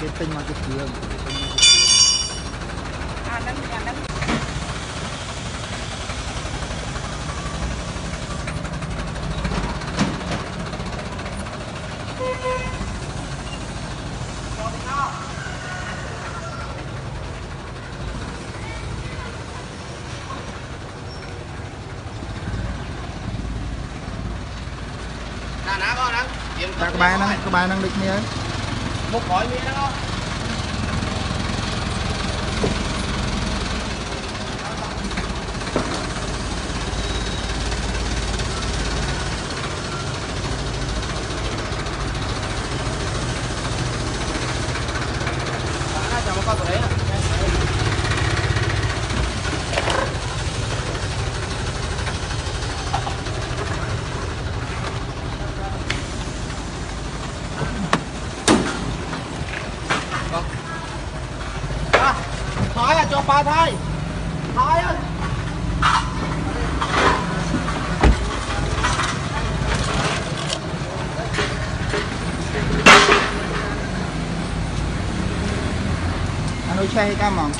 cái marketing à, đánh, đánh. các bạn đang các bạn đang định nhớ một mọi mía đó. 出去干嘛？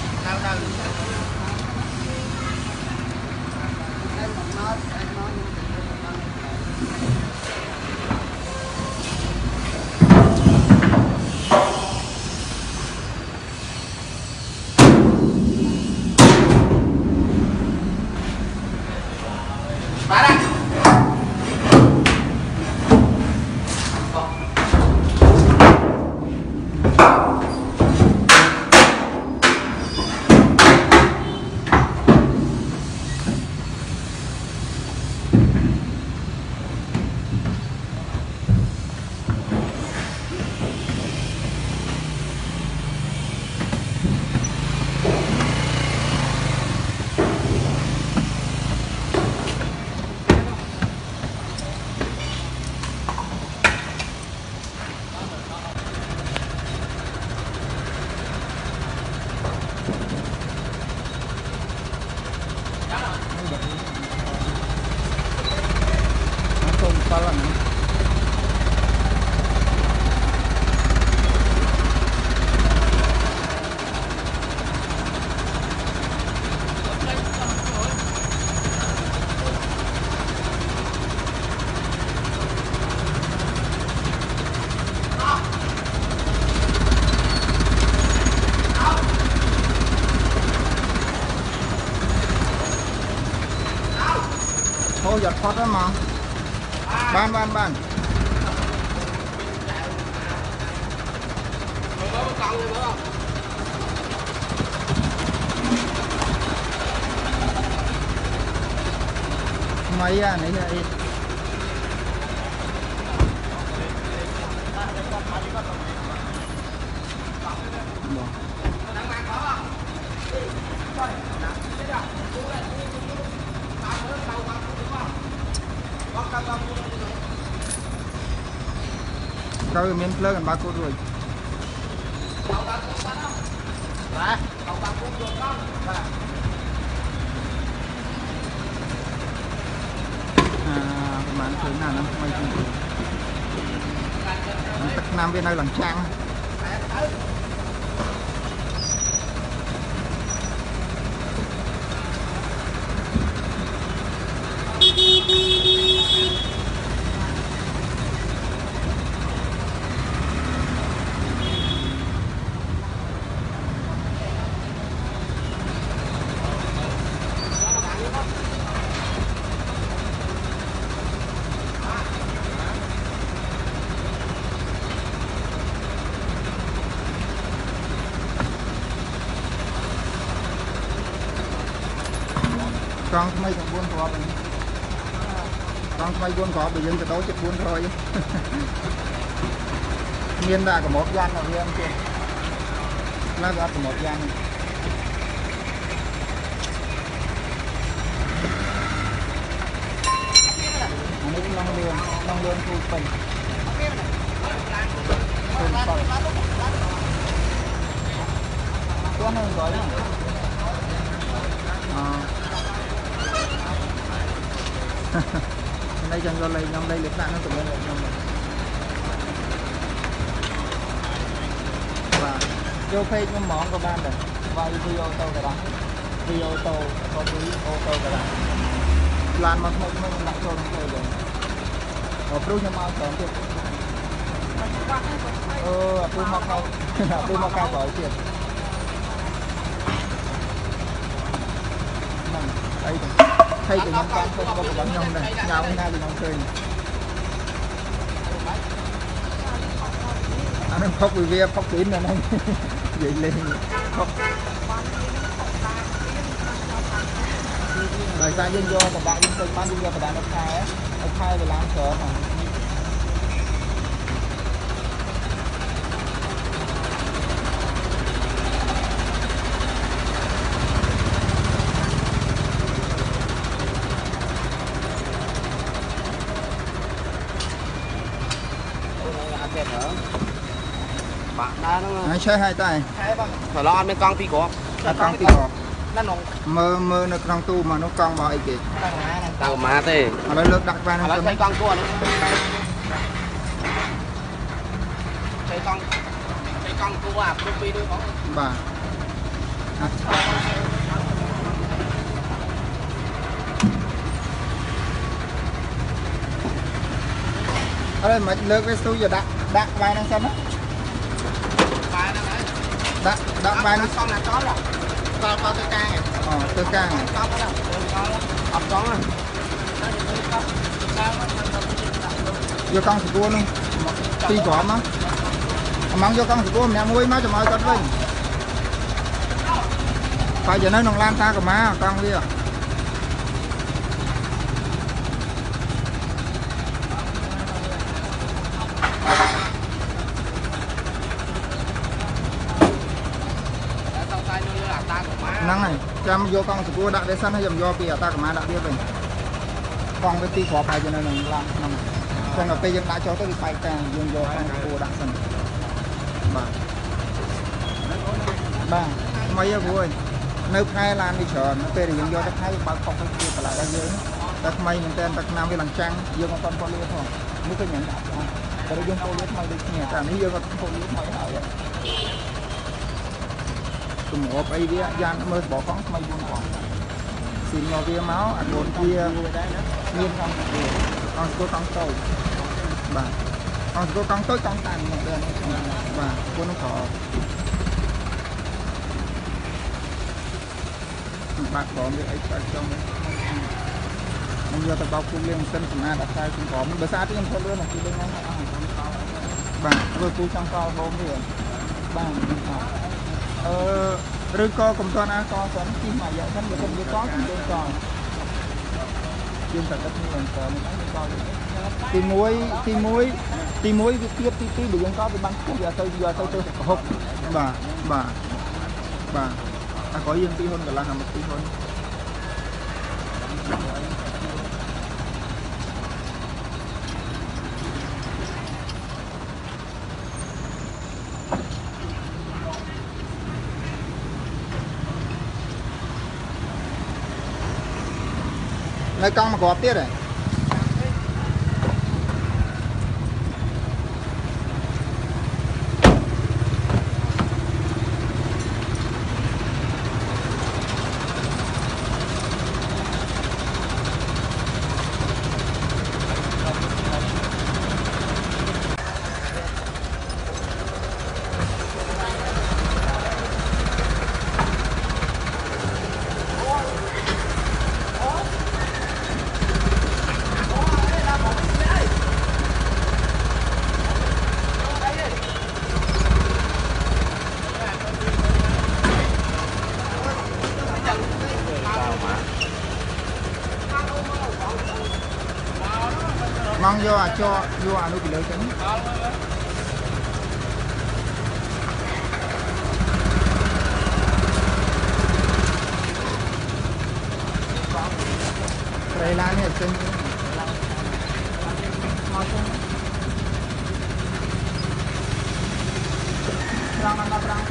啊啊啊啊把吗 Ban ban ban. Mấy à, nãy giờ Hãy subscribe cho kênh Ghiền Mì Gõ Để không bỏ lỡ những video hấp dẫn ít Câu miếng plug gần ba cô rồi បាទបងបាក់ពុំយកកង់បាទ à ប្រហែលឃើញណាហ្នឹងថ្មីជាងគេហ្នឹងទឹកឆ្នាំវានៅឡើងចាំង កង់ថ្មីទាំង4គ្រាប់ហ្នឹងកង់ថ្មី4គ្រាប់បើយើងទៅដូរជិត400មានតែកម្របយ៉ាងរបស់យើងទៀតឡើយវាអត់កម្របយ៉ាងអានេះឡងលឿនឡងលឿនគូពេញពេញសតគាត់នៅក្រោយហ្នឹង ចឹងយកលេខខ្ញុំលេខលេខដាក់ហ្នឹងទៅលេខខ្ញុំបាទយកពេកខ្ញុំហ្មងក៏បានដែរវាយវីអូតូក៏បានវីអូតូក៏វីអូតូក៏បានឡានមកថ្មីថ្មីខ្ញុំដាក់ចូលក្នុងទៅដែរបើព្រោះខ្ញុំមកច្រើនទៀតអឺអាព្រោះមកខោអាព្រោះមកខោក្រោយទៀតហ្នឹងអីទៅ ថៃទៅខ្ញុំបានធ្វើរបស់ខ្ញុំដែរញ៉ាំណាទៅខ្ញុំឃើញអានឹងផុកវិវាផុកគ្រីននៅហ្នឹងនិយាយលេងផុកដោយសារយើងយកកបាក់យើងទៅបានយើងយកបដានៅខែឲ្យខែវាឡើងច្រើនហ្នឹង អត់ទេហ៎ បាក់ដែរហ្នឹងហើយឆេះហើយតែឆេះបងប្រឡងអត់មានកង់ពីរគ្រាប់តែកង់ពីរគ្រាប់នៅក្នុងមើលមើលនៅក្នុងទូមកនោះកង់បោះអីគេតាំងម៉ាទេឥឡូវលើកដាក់ខ្វែងហ្នឹងឥឡូវឆេះកង់គួរហ្នឹងឆេះកង់ឆេះកង់គួរអាព្រោះពីរនេះបងបាទអរេមិនលើកវាស្ទូយកដាក់ដាក់ក្បែរហ្នឹងសិនណា ដាក់ដាក់បានសំណាចលដល់មកទៅកាងអូទៅកាងអត់ចង់ទេអត់ចង់ទេយកកង់ទទួលនោះពីរក្រុមមកអំងយកកង់ទទួលម្នាក់មួយមកចាំឲ្យគាត់វិញបើយ៉ាងនៅក្នុងឡានតាកម្មាកង់វា ហ្នឹងហើយចាំយកកង់ស្គួរដាក់វាសិនហើយខ្ញុំយកពីអតាកម្មាដាក់វាវិញកង់វាទីគ្រាប់ហើយយកនៅក្នុងឡានហ្នឹងចឹងដល់ពេលយើងដាក់ចូលទៅវាបែកកាំងយើងយកកង់ស្គួរដាក់សិនបាទបាទថ្មីហ៎គ្រូអើយនៅខែឡានវាច្រើនពេលដែលយើងយកទៅខែវាបើកខុសទៅជាបន្លាដល់យើងតែថ្មីមែនតើតែឆ្នាំវាឡើងចាំងយើងអត់ទាន់ពលីផងនេះគឺញ៉ាំដាក់អត់តែយើងពលីថ្មីដូចគ្នាតែនេះយើងអត់ពលីថ្មីហើយទ ម្រាប់អីវាយ៉ាងមើលបបកង់ថ្មីយូរផងស៊ីមកវាមកអាកូនវាមានខាងវាកង់ស្គរកង់តូចបាទកង់ស្គរកង់តូចកង់តាំងមកដែរបាទគួរនឹងក្របាក់ក្រមវាអីឆ្លាច់ចង់ខ្ញុំយកទៅបោកពុកលាងម៉ាស៊ីនសម្អាតដាក់ខ្សែជុំក្រមបើស្អាតខ្ញុំធ្វើលឿនពីលឿនហ្នឹងអស់បាទធ្វើពូចង់កោហូមវាបាទ អឺឬក៏កំតាន់អាកោសិនជីមួយរយៈសិនបើខ្ញុំយកកោខ្ញុំយកកោយើងតែទឹកនេះអង្គនេះហើយកោទី1ទី1ទី1វាទៀតទី2បើយើងកោវាបានខ្ពស់វាអត់ទៅវាអត់ទៅទៅហុកបាទបាទបាទអាក្រោយយើងទីហ៊ុនកន្លះអាមកទីហ៊ុន काम को आप दे रहे। हैं mong vô à cho vô à nó bị lỡ đây là này chân Terang anda terang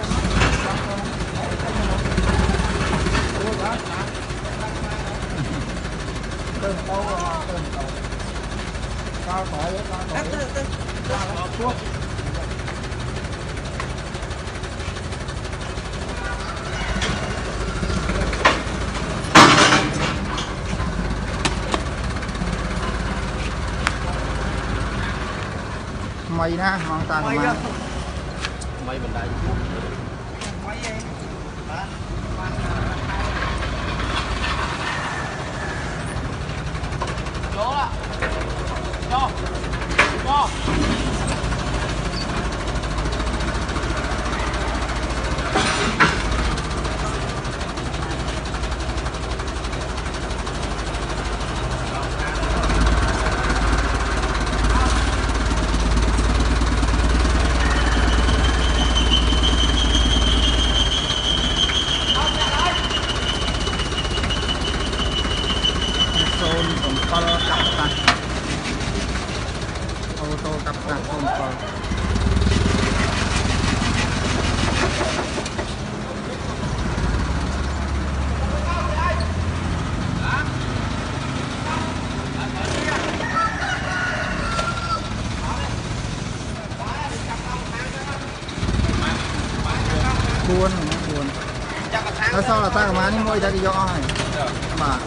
mày khỏi hoàn toàn mày mày. mây bên đây. Mây em 走走。 នេះមួយតែគេយកអស់ហើយបាទ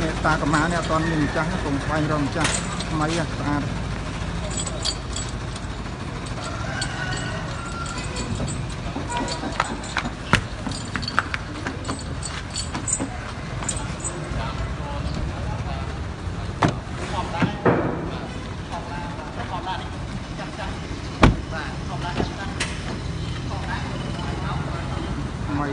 នេះតាកម្មានេះអត់ទាន់មានម្ចាស់ទេកុំខ្វាញ់រកម្ចាស់ថ្មីហ่ะស្អាតថ្មី